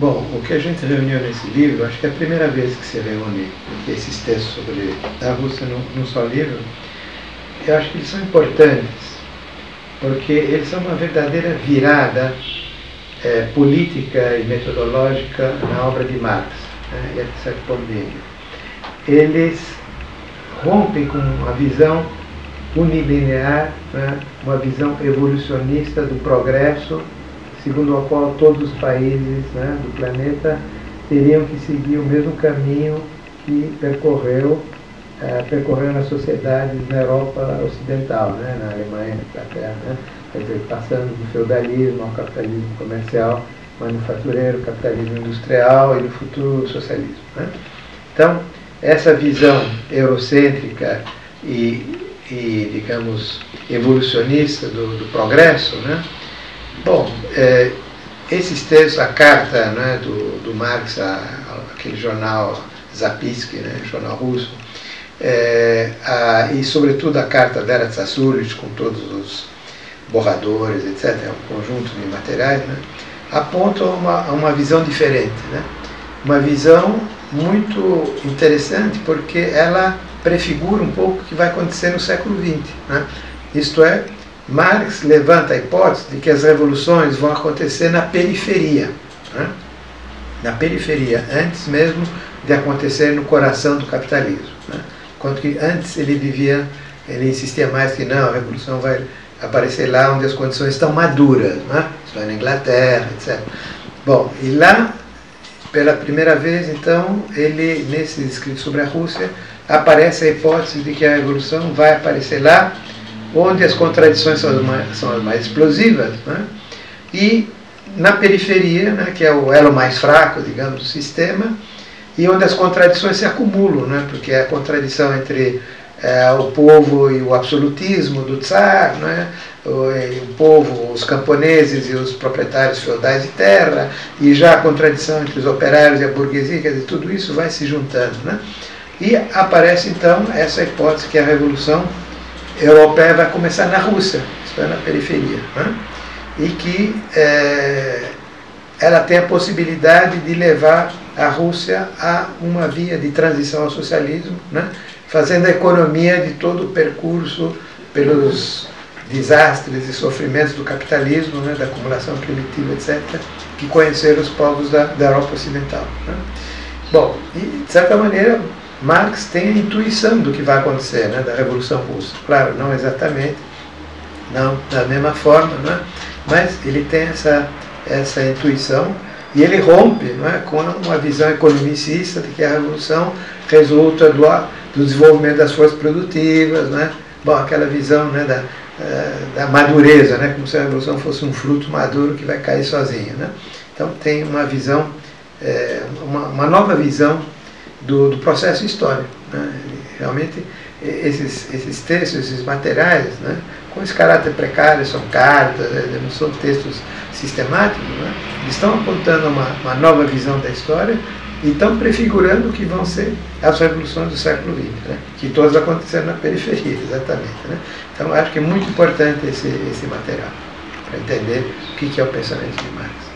Bom, o que a gente reuniu nesse livro, acho que é a primeira vez que se reúne esses textos sobre a Rússia num, só livro, eu acho que eles são importantes, porque eles são uma verdadeira virada é, política e metodológica na obra de Marx né, e de certo ponto de Eles rompem com a visão unilinear, né, uma visão evolucionista do progresso segundo a qual todos os países né, do planeta teriam que seguir o mesmo caminho que percorreu, eh, percorreu nas sociedades na Europa Ocidental, né, na Alemanha, na Inglaterra, né, quer dizer, passando do feudalismo ao capitalismo comercial, manufatureiro, capitalismo industrial e no futuro socialismo. Né. Então, essa visão eurocêntrica e, e digamos, evolucionista do, do progresso, né, Bom, é, esses textos, a carta né, do, do Marx, a, aquele jornal Zapisky, né, jornal russo, é, a, e sobretudo a carta da Eretz com todos os borradores, etc., um conjunto de materiais, né, apontam uma, uma visão diferente. Né, uma visão muito interessante porque ela prefigura um pouco o que vai acontecer no século XX. Né, isto é, Marx levanta a hipótese de que as revoluções vão acontecer na periferia. Né? Na periferia, antes mesmo de acontecer no coração do capitalismo. Né? Enquanto que antes ele vivia, ele insistia mais que não, a revolução vai aparecer lá onde as condições estão maduras, né? Isso é na Inglaterra, etc. Bom, e lá, pela primeira vez, então, ele, nesse escrito sobre a Rússia, aparece a hipótese de que a revolução vai aparecer lá onde as contradições são as mais, são as mais explosivas, né? e na periferia, né, que é o elo mais fraco, digamos, do sistema, e onde as contradições se acumulam, né, porque é a contradição entre é, o povo e o absolutismo do tsar, né, o, o, povo, os camponeses e os proprietários feudais de terra, e já a contradição entre os operários e a burguesia, quer dizer, tudo isso vai se juntando. Né, e aparece então essa hipótese que a revolução europeia vai começar na Rússia, isto é, na periferia, né? e que é, ela tem a possibilidade de levar a Rússia a uma via de transição ao socialismo, né? fazendo a economia de todo o percurso pelos desastres e sofrimentos do capitalismo, né? da acumulação primitiva, etc., que conheceram os povos da, da Europa Ocidental. Né? Bom, e de certa maneira, Marx tem a intuição do que vai acontecer, né, da Revolução Russa. Claro, não exatamente, não da mesma forma, né, mas ele tem essa, essa intuição e ele rompe né, com uma visão economicista de que a Revolução resulta do, do desenvolvimento das forças produtivas, né, bom, aquela visão né, da, eh, da madureza, né, como se a Revolução fosse um fruto maduro que vai cair sozinho. Né. Então tem uma visão, uma, uma nova visão do, do processo histórico. Né? Realmente, esses, esses textos, esses materiais, né? com esse caráter precário, são cartas, né? não são textos sistemáticos, né? estão apontando uma, uma nova visão da história e estão prefigurando o que vão ser as revoluções do século XX, né? que todas aconteceram na periferia, exatamente. Né? Então, acho que é muito importante esse, esse material para entender o que é o pensamento de Marx.